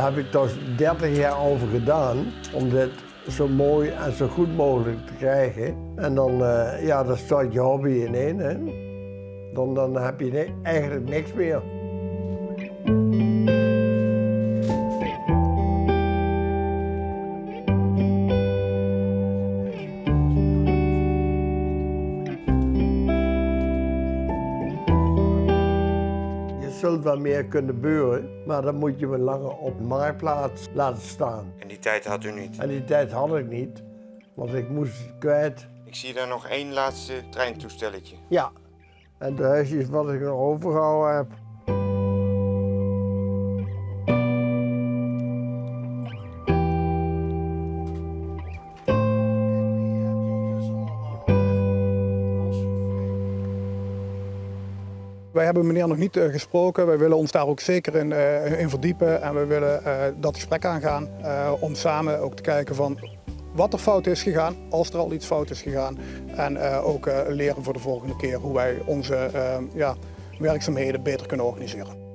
Daar heb ik toch 30 jaar over gedaan om dit zo mooi en zo goed mogelijk te krijgen. En dan, uh, ja, dan start je hobby in één. Dan, dan heb je eigenlijk niks meer. Zult wel meer kunnen beuren, maar dan moet je me langer op marktplaats laten staan. En die tijd had u niet? En die tijd had ik niet, want ik moest kwijt. Ik zie daar nog één laatste treintoestelletje. Ja, en de huisjes wat ik nog overgehouden heb. Wij hebben meneer nog niet uh, gesproken. Wij willen ons daar ook zeker in, uh, in verdiepen. En we willen uh, dat gesprek aangaan om samen ook te kijken van wat er fout is gegaan, als er al iets fout is gegaan. En ook leren voor de volgende keer hoe wij onze ja, werkzaamheden beter kunnen organiseren.